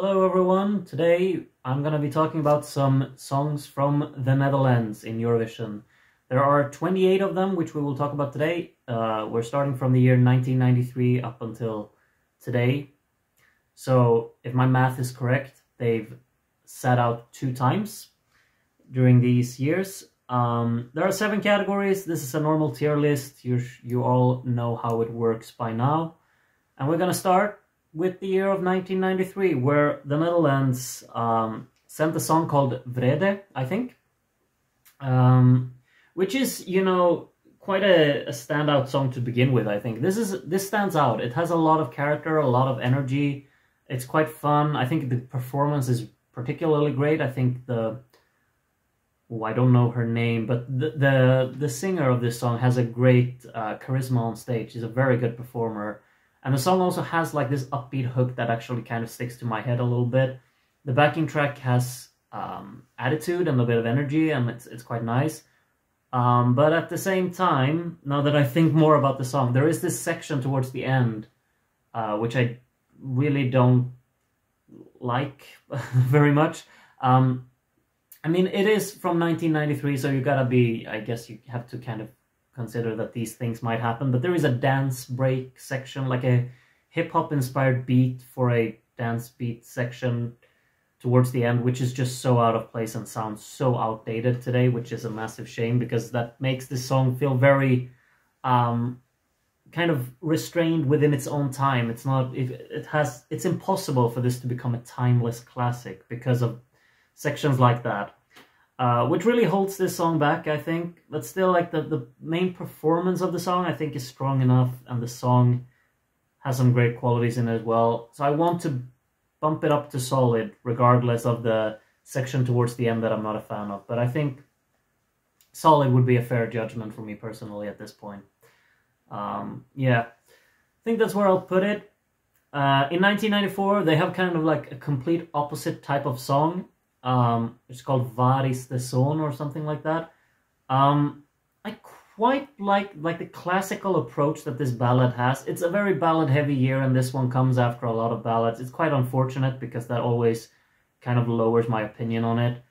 Hello everyone, today I'm going to be talking about some songs from the Netherlands in Eurovision. There are 28 of them which we will talk about today. Uh, we're starting from the year 1993 up until today. So if my math is correct, they've sat out two times during these years. Um, there are seven categories. This is a normal tier list. You, you all know how it works by now. And we're going to start with the year of 1993, where the Netherlands um, sent a song called Vrede, I think, um, which is, you know, quite a, a, standout song to begin with. I think this is this stands out. It has a lot of character, a lot of energy. It's quite fun. I think the performance is particularly great. I think the oh, I don't know her name, but the the, the singer of this song has a great uh, charisma on stage. She's a very good performer. And the song also has like this upbeat hook that actually kind of sticks to my head a little bit. The backing track has um, attitude and a bit of energy, and it's it's quite nice. Um, but at the same time, now that I think more about the song, there is this section towards the end, uh, which I really don't like very much. Um, I mean, it is from 1993, so you gotta be, I guess you have to kind of consider that these things might happen. But there is a dance break section, like a hip hop inspired beat for a dance beat section towards the end, which is just so out of place and sounds so outdated today, which is a massive shame because that makes this song feel very um, kind of restrained within its own time. It's not, it, it has, it's impossible for this to become a timeless classic because of sections like that uh, which really holds this song back, I think. But still, like the, the main performance of the song, I think is strong enough, and the song has some great qualities in it as well. So I want to bump it up to solid, regardless of the section towards the end that I'm not a fan of. But I think solid would be a fair judgment for me personally at this point. Um, yeah, I think that's where I'll put it. Uh, in 1994, they have kind of like a complete opposite type of song um, it's called Varis the Son or something like that. Um, I quite like like the classical approach that this ballad has. It's a very ballad heavy year, and this one comes after a lot of ballads. It's quite unfortunate because that always kind of lowers my opinion on it.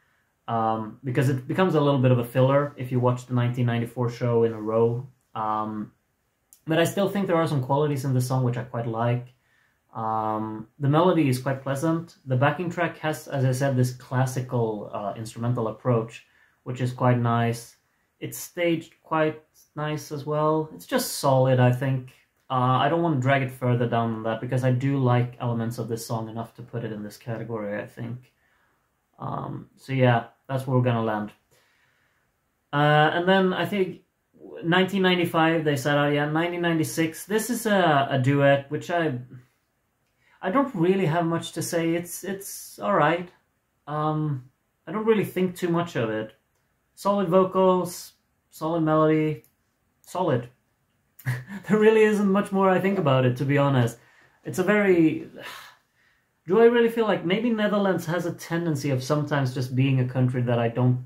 Um, because it becomes a little bit of a filler if you watch the 1994 show in a row. Um, but I still think there are some qualities in the song which I quite like. Um, the melody is quite pleasant. The backing track has, as I said, this classical uh, instrumental approach, which is quite nice. It's staged quite nice as well. It's just solid, I think. Uh, I don't want to drag it further down than that because I do like elements of this song enough to put it in this category, I think. Um, so yeah, that's where we're gonna land. Uh, and then I think 1995 they said, oh yeah, 1996. This is a, a duet which I I don't really have much to say. It's it's all right. Um, I don't really think too much of it. Solid vocals, solid melody, solid. there really isn't much more I think about it, to be honest. It's a very... Do I really feel like maybe Netherlands has a tendency of sometimes just being a country that I don't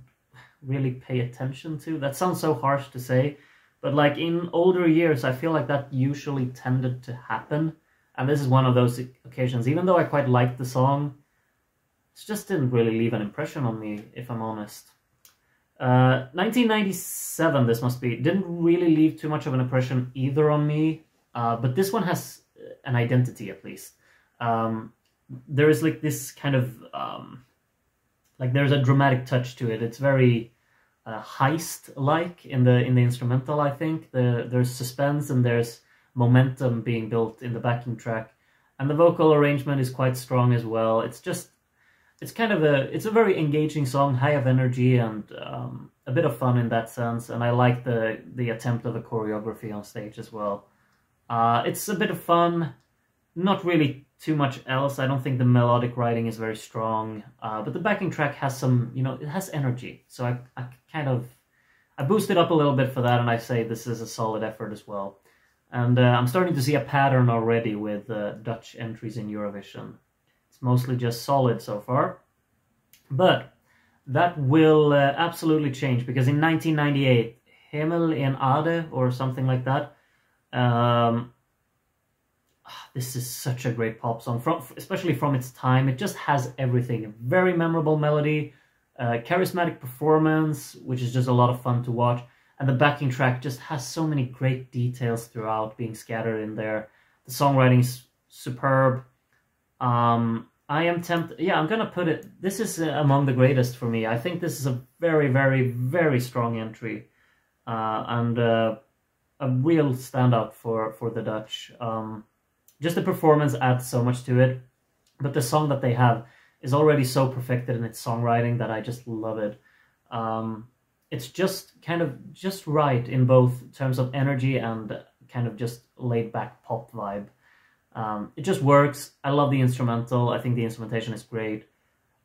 really pay attention to? That sounds so harsh to say, but like in older years, I feel like that usually tended to happen and this is one of those occasions. Even though I quite liked the song, it just didn't really leave an impression on me, if I'm honest. Uh, 1997, this must be, didn't really leave too much of an impression either on me, uh, but this one has an identity at least. Um, there is like this kind of, um, like there's a dramatic touch to it. It's very uh, heist-like in the in the instrumental, I think. The, there's suspense and there's momentum being built in the backing track. And the vocal arrangement is quite strong as well. It's just, it's kind of a, it's a very engaging song, high of energy and um, a bit of fun in that sense. And I like the, the attempt of the choreography on stage as well. Uh, it's a bit of fun, not really too much else. I don't think the melodic writing is very strong, uh, but the backing track has some, you know, it has energy. So I, I kind of, I boosted up a little bit for that, and I say this is a solid effort as well. And uh, I'm starting to see a pattern already with uh, Dutch entries in Eurovision. It's mostly just solid so far. But that will uh, absolutely change because in 1998, Himmel en Aarde or something like that, um, this is such a great pop song, from especially from its time. It just has everything. A very memorable melody, uh, charismatic performance, which is just a lot of fun to watch, and the backing track just has so many great details throughout being scattered in there. The songwriting is superb. Um, I am tempted. Yeah, I'm gonna put it. This is uh, among the greatest for me. I think this is a very, very, very strong entry, uh, and uh, a real standout for for the Dutch. Um, just the performance adds so much to it, but the song that they have is already so perfected in its songwriting that I just love it. Um, it's just kind of just right in both terms of energy and kind of just laid back pop vibe. Um, it just works. I love the instrumental. I think the instrumentation is great.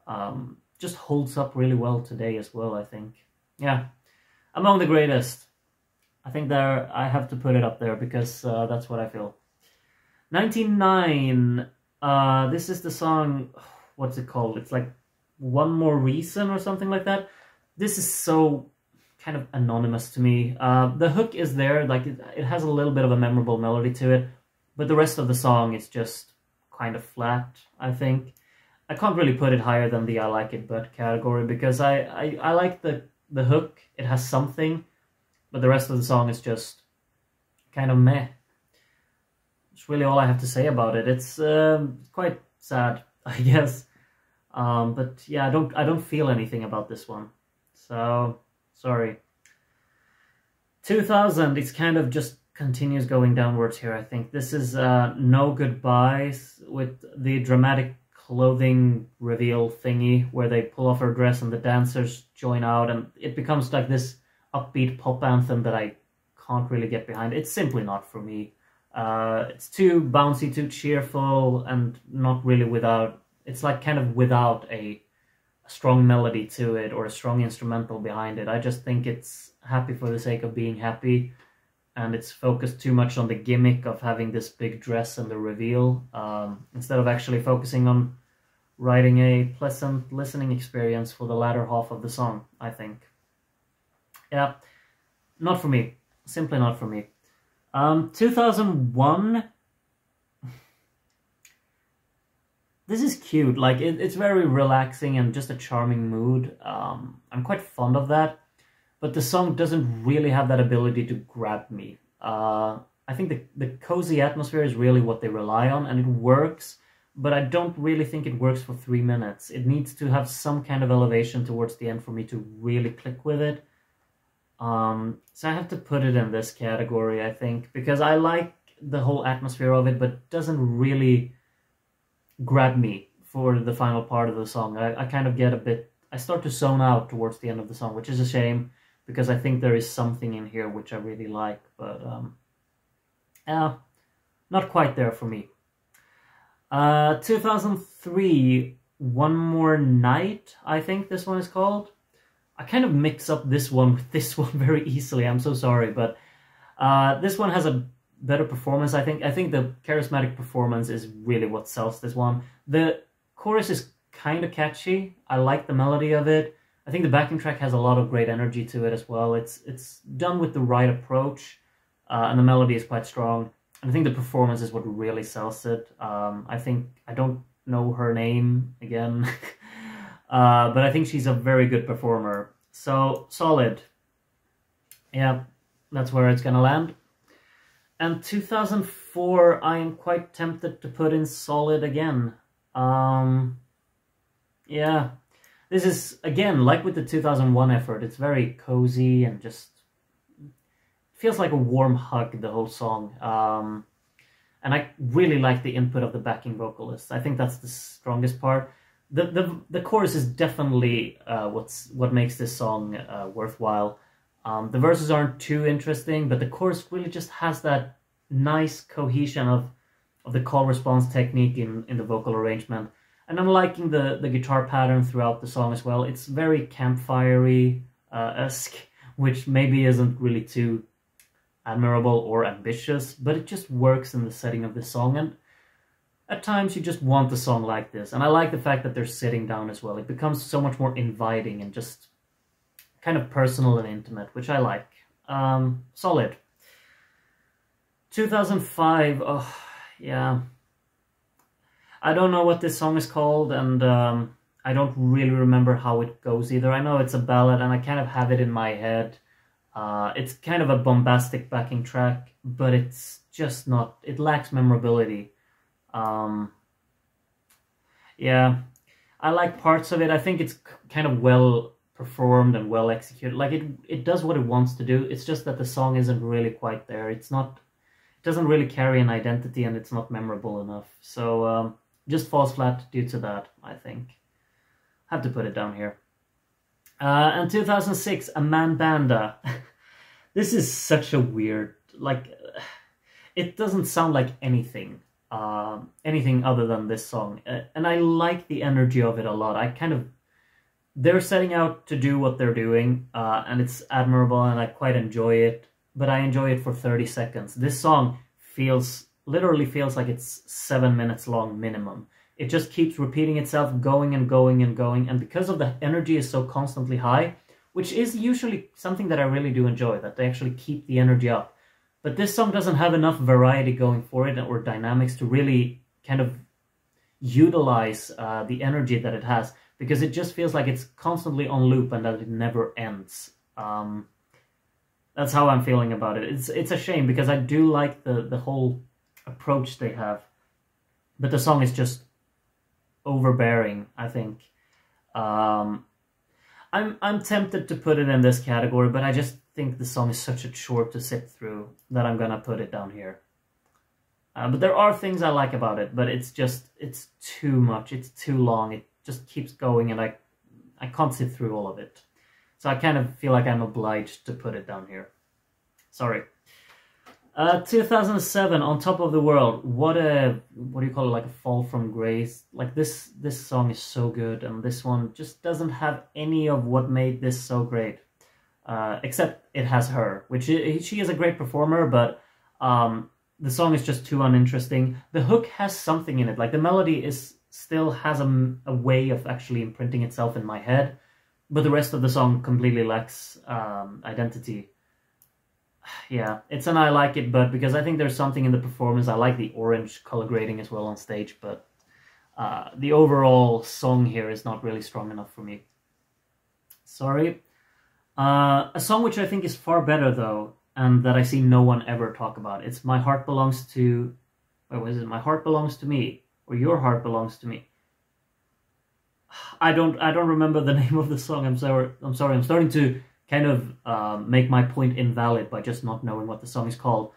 Um, just holds up really well today as well. I think, yeah, among the greatest. I think there I have to put it up there because uh, that's what I feel. 99. Uh, this is the song. What's it called? It's like one more reason or something like that. This is so kind of anonymous to me. Uh, the hook is there, like it, it has a little bit of a memorable melody to it, but the rest of the song is just kind of flat. I think I can't really put it higher than the I like it but category because I I, I like the the hook. It has something but the rest of the song is just kind of meh. It's really all I have to say about it. It's um, quite sad, I guess. Um, but yeah, I don't I don't feel anything about this one. So sorry. 2000, it's kind of just continues going downwards here, I think. This is uh, No Goodbyes with the dramatic clothing reveal thingy where they pull off her dress and the dancers join out and it becomes like this upbeat pop anthem that I can't really get behind. It's simply not for me. Uh, it's too bouncy, too cheerful, and not really without. It's like kind of without a, a strong melody to it or a strong instrumental behind it. I just think it's happy for the sake of being happy, and it's focused too much on the gimmick of having this big dress and the reveal um, instead of actually focusing on writing a pleasant listening experience for the latter half of the song. I think. Yeah, not for me. Simply not for me. Um, 2001. This is cute. Like, it, it's very relaxing and just a charming mood. Um, I'm quite fond of that. But the song doesn't really have that ability to grab me. Uh, I think the, the cozy atmosphere is really what they rely on, and it works but I don't really think it works for three minutes. It needs to have some kind of elevation towards the end for me to really click with it. Um, so I have to put it in this category, I think, because I like the whole atmosphere of it, but doesn't really grab me for the final part of the song. I, I kind of get a bit, I start to zone out towards the end of the song, which is a shame because I think there is something in here which I really like, but um, yeah, not quite there for me. Uh, 2003, One More Night, I think this one is called. I kind of mix up this one with this one very easily. I'm so sorry, but uh, this one has a better performance. I think. I think the charismatic performance is really what sells this one. The chorus is kind of catchy. I like the melody of it. I think the backing track has a lot of great energy to it as well. It's it's done with the right approach, uh, and the melody is quite strong. And I think the performance is what really sells it. Um, I think I don't know her name again. Uh, but I think she's a very good performer. So, solid. Yeah, that's where it's gonna land. And 2004, I am quite tempted to put in solid again. Um, yeah, this is, again, like with the 2001 effort, it's very cozy and just feels like a warm hug, the whole song. Um, and I really like the input of the backing vocalist. I think that's the strongest part the the the chorus is definitely uh, what's what makes this song uh, worthwhile. Um, the verses aren't too interesting, but the chorus really just has that nice cohesion of of the call response technique in in the vocal arrangement. And I'm liking the the guitar pattern throughout the song as well. It's very campfirey uh, esque, which maybe isn't really too admirable or ambitious, but it just works in the setting of the song and at times you just want a song like this. And I like the fact that they're sitting down as well. It becomes so much more inviting and just kind of personal and intimate, which I like. Um, solid. 2005, oh, yeah. I don't know what this song is called, and um, I don't really remember how it goes either. I know it's a ballad, and I kind of have it in my head. Uh, it's kind of a bombastic backing track, but it's just not. It lacks memorability. Um, yeah, I like parts of it. I think it's kind of well performed and well executed. Like it, it does what it wants to do. It's just that the song isn't really quite there. It's not. It doesn't really carry an identity, and it's not memorable enough. So um, just falls flat due to that. I think. Have to put it down here. Uh, and 2006, Amambanda. this is such a weird, like, it doesn't sound like anything, uh, anything other than this song. Uh, and I like the energy of it a lot. I kind of, they're setting out to do what they're doing, uh, and it's admirable, and I quite enjoy it. But I enjoy it for 30 seconds. This song feels, literally feels like it's seven minutes long minimum it just keeps repeating itself, going and going and going. And because of the energy is so constantly high, which is usually something that I really do enjoy, that they actually keep the energy up. But this song doesn't have enough variety going for it or dynamics to really kind of utilize uh, the energy that it has because it just feels like it's constantly on loop and that it never ends. Um, that's how I'm feeling about it. It's it's a shame because I do like the the whole approach they have, but the song is just overbearing. I think. Um, I'm I'm tempted to put it in this category, but I just think the song is such a chore to sit through that I'm gonna put it down here. Uh, but there are things I like about it, but it's just it's too much. It's too long. It just keeps going, and I I can't sit through all of it. So I kind of feel like I'm obliged to put it down here. Sorry. Uh, 2007, On Top of the World. What a, what do you call it, like a fall from grace. Like this, this song is so good, and this one just doesn't have any of what made this so great. Uh, except it has her, which she is a great performer, but um, the song is just too uninteresting. The hook has something in it, like the melody is still has a, a way of actually imprinting itself in my head, but the rest of the song completely lacks um, identity yeah, it's an I like it, but because I think there's something in the performance. I like the orange color grading as well on stage, but uh, the overall song here is not really strong enough for me. Sorry. Uh, a song which I think is far better though, and that I see no one ever talk about. It's "My Heart Belongs to," what was it? "My Heart Belongs to Me," or "Your Heart Belongs to Me." I don't. I don't remember the name of the song. I'm sorry. I'm sorry. I'm starting to kind of uh, make my point invalid by just not knowing what the song is called.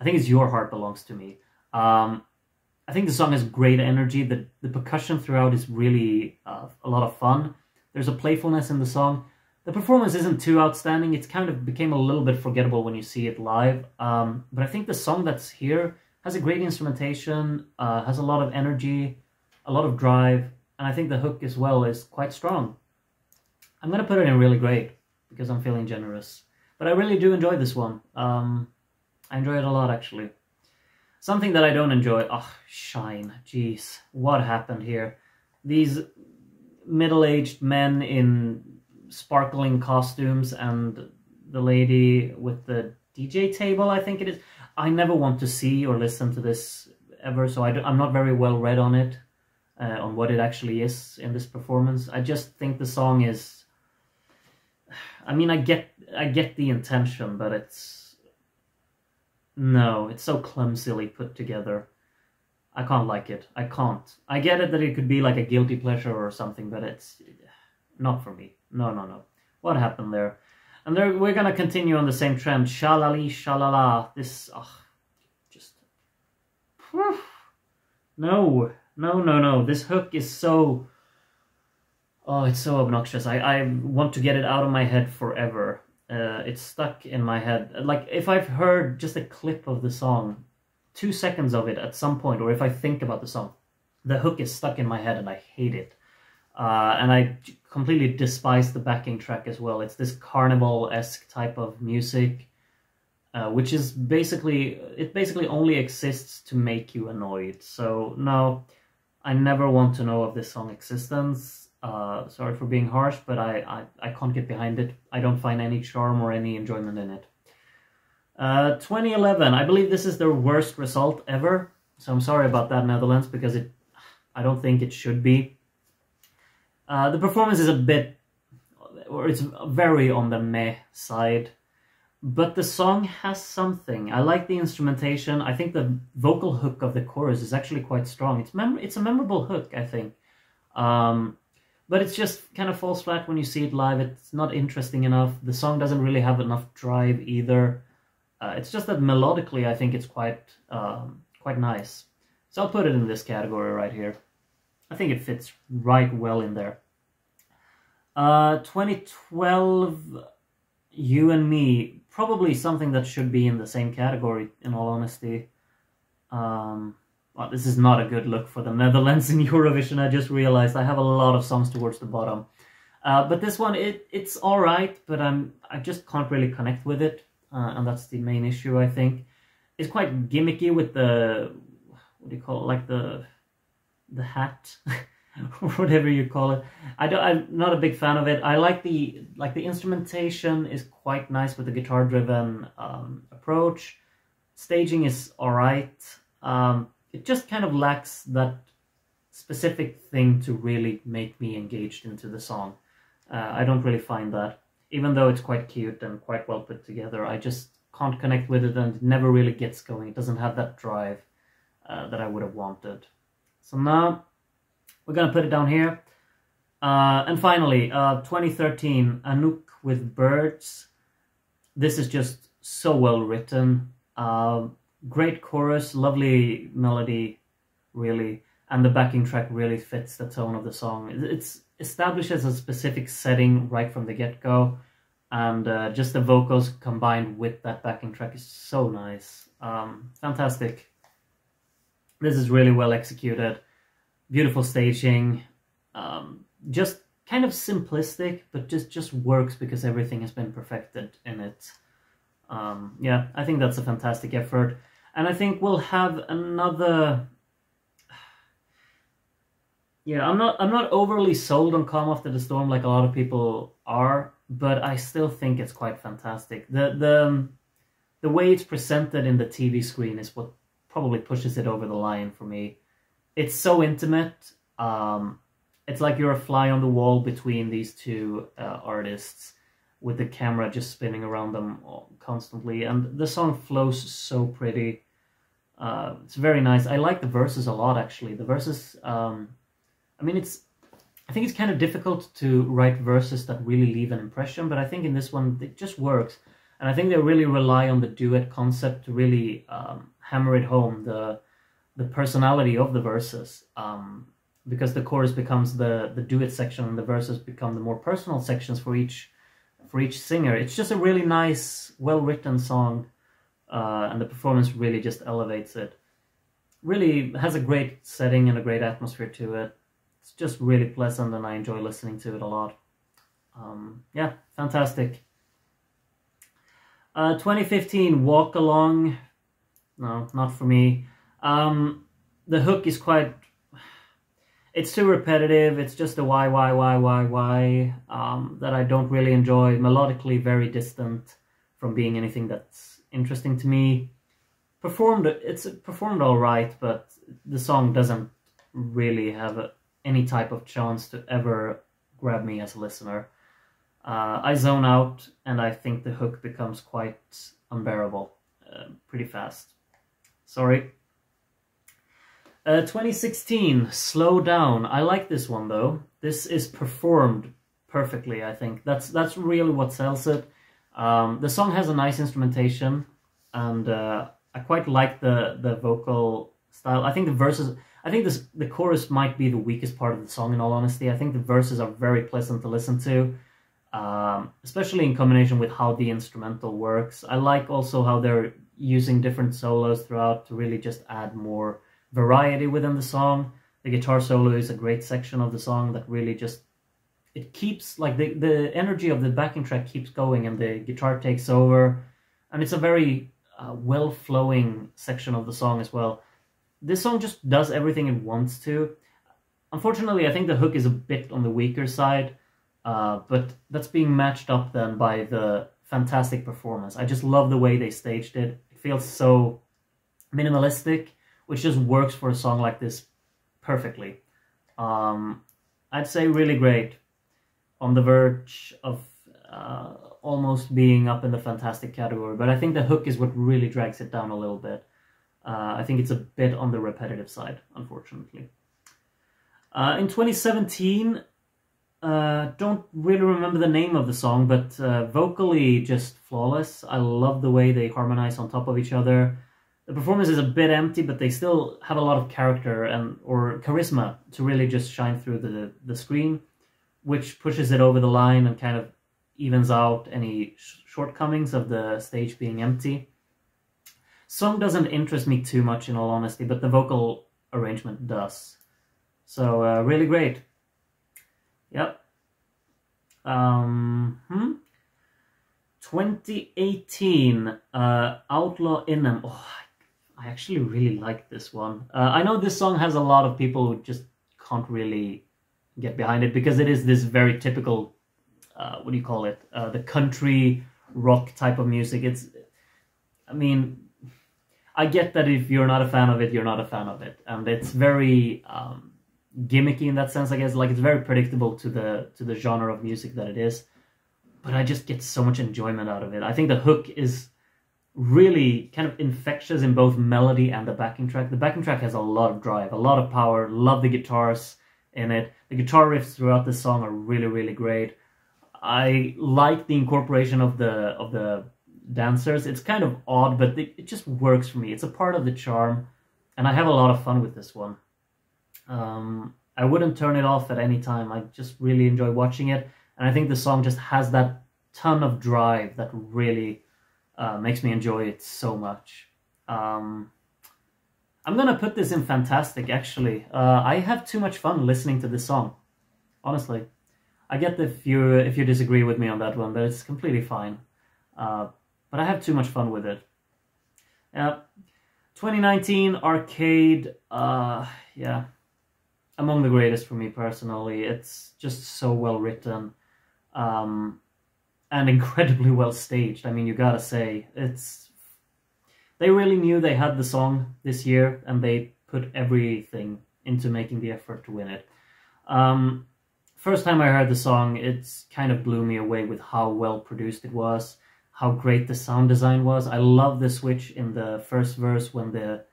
I think it's Your Heart Belongs to Me. Um, I think the song has great energy. The, the percussion throughout is really uh, a lot of fun. There's a playfulness in the song. The performance isn't too outstanding. It's kind of became a little bit forgettable when you see it live. Um, but I think the song that's here has a great instrumentation, uh, has a lot of energy, a lot of drive, and I think the hook as well is quite strong. I'm going to put it in really great because I'm feeling generous. But I really do enjoy this one. Um, I enjoy it a lot, actually. Something that I don't enjoy... Oh, Shine. Jeez. What happened here? These middle-aged men in sparkling costumes and the lady with the DJ table, I think it is. I never want to see or listen to this ever, so I am not very well read on it, uh, on what it actually is in this performance. I just think the song is I mean, I get, I get the intention, but it's no, it's so clumsily put together. I can't like it. I can't. I get it that it could be like a guilty pleasure or something, but it's not for me. No, no, no. What happened there? And there, we're gonna continue on the same trend. Shalali, shalala. This, oh, just, whew. no, no, no, no. This hook is so Oh, it's so obnoxious. I, I want to get it out of my head forever. Uh, it's stuck in my head. Like, if I've heard just a clip of the song, two seconds of it at some point, or if I think about the song, the hook is stuck in my head and I hate it. Uh, and I completely despise the backing track as well. It's this carnival-esque type of music, uh, which is basically, it basically only exists to make you annoyed. So, no, I never want to know of this song existence uh, sorry for being harsh, but I, I, I can't get behind it. I don't find any charm or any enjoyment in it. Uh, 2011, I believe this is their worst result ever. So I'm sorry about that, Netherlands, because it, I don't think it should be. Uh, the performance is a bit, or it's very on the meh side, but the song has something. I like the instrumentation. I think the vocal hook of the chorus is actually quite strong. It's mem- it's a memorable hook, I think. Um, but it's just kind of falls flat when you see it live. It's not interesting enough. The song doesn't really have enough drive either. Uh, it's just that melodically, I think it's quite um, quite nice. So I'll put it in this category right here. I think it fits right well in there. Uh, 2012, You and Me, probably something that should be in the same category, in all honesty. Um, well, this is not a good look for the Netherlands in Eurovision. I just realized I have a lot of songs towards the bottom. Uh, but this one, it it's all right, but I'm I just can't really connect with it, uh, and that's the main issue. I think it's quite gimmicky with the what do you call it, like the the hat, or whatever you call it. I don't. I'm not a big fan of it. I like the like the instrumentation is quite nice with the guitar driven um, approach. Staging is all right. Um, it just kind of lacks that specific thing to really make me engaged into the song. Uh, I don't really find that. Even though it's quite cute and quite well put together, I just can't connect with it and it never really gets going. It doesn't have that drive uh, that I would have wanted. So now we're gonna put it down here. Uh, and finally, uh, 2013, Anouk with Birds. This is just so well written. Uh, great chorus, lovely melody, really, and the backing track really fits the tone of the song. It establishes a specific setting right from the get go, and uh, just the vocals combined with that backing track is so nice. Um, fantastic. This is really well executed, beautiful staging, um, just kind of simplistic, but just just works because everything has been perfected in it. Um, yeah, I think that's a fantastic effort and I think we'll have another. Yeah, I'm not. I'm not overly sold on "Calm After the Storm" like a lot of people are, but I still think it's quite fantastic. The the um, the way it's presented in the TV screen is what probably pushes it over the line for me. It's so intimate. Um, it's like you're a fly on the wall between these two uh, artists with the camera just spinning around them constantly and the song flows so pretty uh, it's very nice. I like the verses a lot, actually. The verses, um, I mean, it's, I think it's kind of difficult to write verses that really leave an impression, but I think in this one it just works, and I think they really rely on the duet concept to really um, hammer it home the the personality of the verses, um, because the chorus becomes the the duet section and the verses become the more personal sections for each for each singer. It's just a really nice, well written song uh, and the performance really just elevates it. Really has a great setting and a great atmosphere to it. It's just really pleasant, and I enjoy listening to it a lot. Um, yeah, fantastic. Uh, 2015 Walk Along. No, not for me. Um, the hook is quite. It's too repetitive. It's just a why, why, why, why, why um, that I don't really enjoy. Melodically, very distant from being anything that's interesting to me. Performed, it's performed all right, but the song doesn't really have a, any type of chance to ever grab me as a listener. Uh, I zone out, and I think the hook becomes quite unbearable uh, pretty fast. Sorry. Uh, 2016, Slow Down. I like this one though. This is performed perfectly, I think. That's that's really what sells it. Um, the song has a nice instrumentation, and uh, I quite like the the vocal style. I think the verses, I think this the chorus might be the weakest part of the song. In all honesty, I think the verses are very pleasant to listen to, um, especially in combination with how the instrumental works. I like also how they're using different solos throughout to really just add more variety within the song. The guitar solo is a great section of the song that really just it keeps like the the energy of the backing track keeps going and the guitar takes over. And it's a very uh, well flowing section of the song as well. This song just does everything it wants to. Unfortunately i think the hook is a bit on the weaker side uh, but that's being matched up then by the fantastic performance. I just love the way they staged it it feels so minimalistic which just works for a song like this perfectly. Um, I'd say really great, on the verge of uh, almost being up in the fantastic category, but I think the hook is what really drags it down a little bit. Uh, I think it's a bit on the repetitive side, unfortunately. Uh, in 2017, uh, don't really remember the name of the song, but uh, vocally just flawless. I love the way they harmonize on top of each other. The performance is a bit empty, but they still have a lot of character and or charisma to really just shine through the the screen, which pushes it over the line and kind of evens out any sh shortcomings of the stage being empty. Song doesn't interest me too much, in all honesty, but the vocal arrangement does. So uh, really great. Yep. Um, hmm? 2018, uh, Outlaw in 'Em. Oh, I actually really like this one. Uh, I know this song has a lot of people who just can't really get behind it because it is this very typical, uh, what do you call it? Uh, the country rock type of music. It's, I mean, I get that if you're not a fan of it, you're not a fan of it, and it's very um, gimmicky in that sense. I guess like it's very predictable to the to the genre of music that it is, but I just get so much enjoyment out of it. I think the hook is really kind of infectious in both melody and the backing track. The backing track has a lot of drive, a lot of power. Love the guitars in it. The guitar riffs throughout the song are really really great. I like the incorporation of the of the dancers. It's kind of odd, but it, it just works for me. It's a part of the charm, and I have a lot of fun with this one. Um, I wouldn't turn it off at any time. I just really enjoy watching it, and I think the song just has that ton of drive that really uh, makes me enjoy it so much. Um, I'm gonna put this in fantastic. Actually, uh, I have too much fun listening to this song. Honestly, I get if you if you disagree with me on that one, but it's completely fine. Uh, but I have too much fun with it. Yeah, 2019 arcade. Uh, yeah among the greatest for me personally. It's just so well written um, and incredibly well staged. I mean, you gotta say, it's. They really knew they had the song this year and they put everything into making the effort to win it. Um, first time I heard the song, it's kind of blew me away with how well produced it was, how great the sound design was. I love the switch in the first verse when the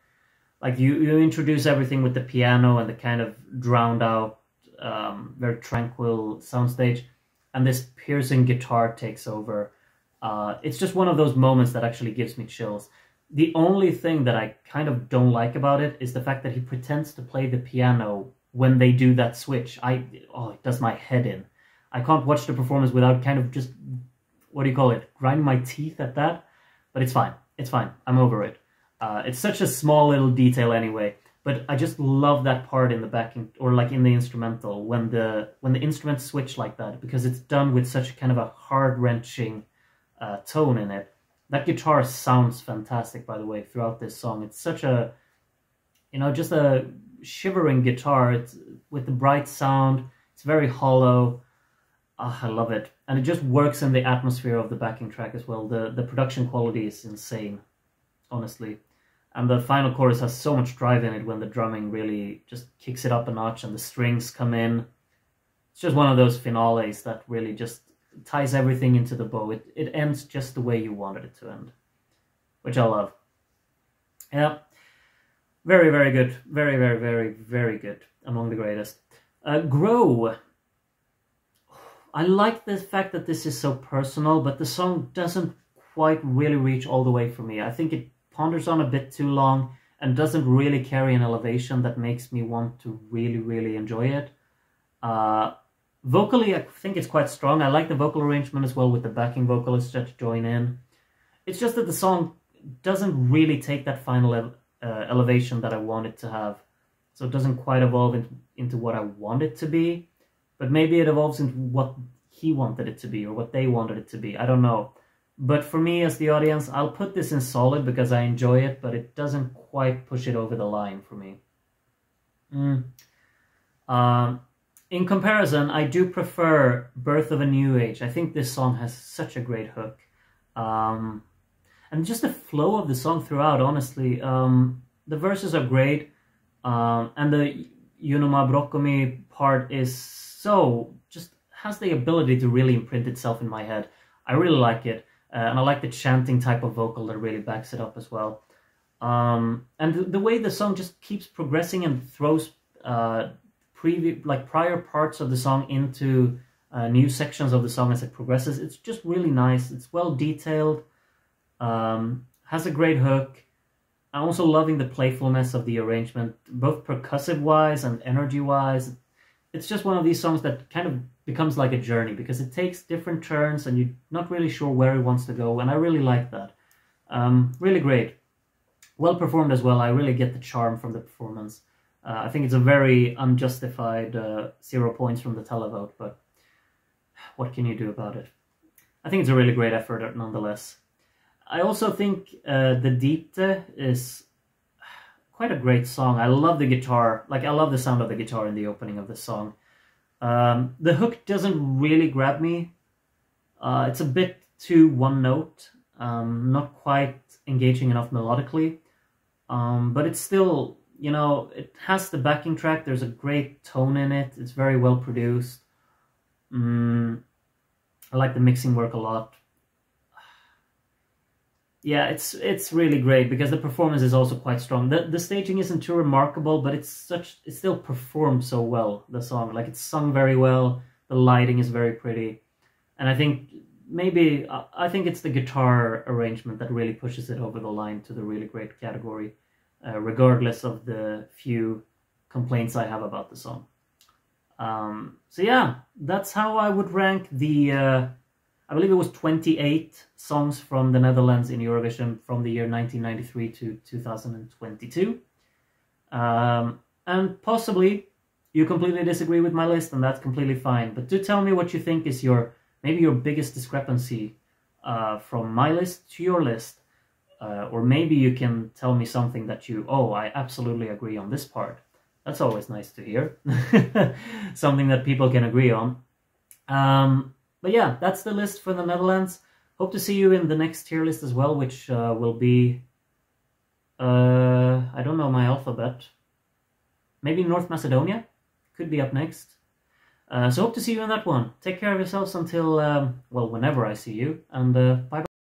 like you you introduce everything with the piano and the kind of drowned out um, very tranquil soundstage and this piercing guitar takes over. Uh, it's just one of those moments that actually gives me chills. The only thing that i kind of don't like about it is the fact that he pretends to play the piano when they do that switch. I oh it does my head in. I can't watch the performance without kind of just what do you call it grinding my teeth at that but it's fine. It's fine. I'm over it uh, it's such a small little detail anyway, but I just love that part in the backing or like in the instrumental when the when the instruments switch like that because it's done with such a kind of a heart wrenching uh, tone in it. That guitar sounds fantastic, by the way, throughout this song. It's such a you know just a shivering guitar. It's with the bright sound. It's very hollow. Oh, I love it, and it just works in the atmosphere of the backing track as well. The the production quality is insane honestly. And the final chorus has so much drive in it when the drumming really just kicks it up a notch and the strings come in. It's just one of those finales that really just ties everything into the bow. It, it ends just the way you wanted it to end, which I love. Yeah, very, very good. Very, very, very, very good. Among the greatest. Uh, Grow. I like the fact that this is so personal, but the song doesn't quite really reach all the way for me. I think it ponders on a bit too long and doesn't really carry an elevation that makes me want to really, really enjoy it. Uh, vocally, I think it's quite strong. I like the vocal arrangement as well with the backing vocalists that join in. It's just that the song doesn't really take that final uh, elevation that I want it to have. So it doesn't quite evolve into, into what I want it to be. But maybe it evolves into what he wanted it to be or what they wanted it to be. I don't know. But for me as the audience, I'll put this in solid because I enjoy it, but it doesn't quite push it over the line for me. Mm. Um, in comparison, I do prefer Birth of a New Age. I think this song has such a great hook. Um, and just the flow of the song throughout, honestly. Um, the verses are great, um, and the Unuma Broccomi part is so just has the ability to really imprint itself in my head. I really like it, uh, and I like the chanting type of vocal that really backs it up as well. Um, and the, the, way the song just keeps progressing and throws uh, like prior parts of the song into uh, new sections of the song as it progresses. It's just really nice. It's well detailed. Um, has a great hook. I'm also loving the playfulness of the arrangement, both percussive wise and energy wise. It's just one of these songs that kind of becomes like a journey because it takes different turns and you're not really sure where it wants to go. And I really like that. Um, really great. Well performed as well. I really get the charm from the performance. Uh, I think it's a very unjustified uh, zero points from the televote, but what can you do about it? I think it's a really great effort nonetheless. I also think uh, De diepte is quite a great song. I love the guitar. Like, I love the sound of the guitar in the opening of the song. Um, the hook doesn't really grab me. Uh, it's a bit too one note, um, not quite engaging enough melodically. Um, but it's still, you know, it has the backing track. There's a great tone in it. It's very well produced. Mm, I like the mixing work a lot yeah, it's it's really great because the performance is also quite strong. The the staging isn't too remarkable, but it's such it still performs so well. The song, like it's sung very well. The lighting is very pretty, and I think maybe I think it's the guitar arrangement that really pushes it over the line to the really great category, uh, regardless of the few complaints I have about the song. Um, so yeah, that's how I would rank the. Uh, I believe it was 28 songs from the Netherlands in Eurovision from the year 1993 to 2022. Um, and possibly you completely disagree with my list, and that's completely fine. But do tell me what you think is your maybe your biggest discrepancy uh, from my list to your list. Uh, or maybe you can tell me something that you, oh, I absolutely agree on this part. That's always nice to hear. something that people can agree on. Um, but yeah, that's the list for the Netherlands. Hope to see you in the next tier list as well, which uh, will be... Uh, I don't know my alphabet. Maybe North Macedonia? Could be up next. Uh, so hope to see you in that one. Take care of yourselves until, um, well, whenever I see you. And uh, bye-bye.